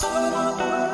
So.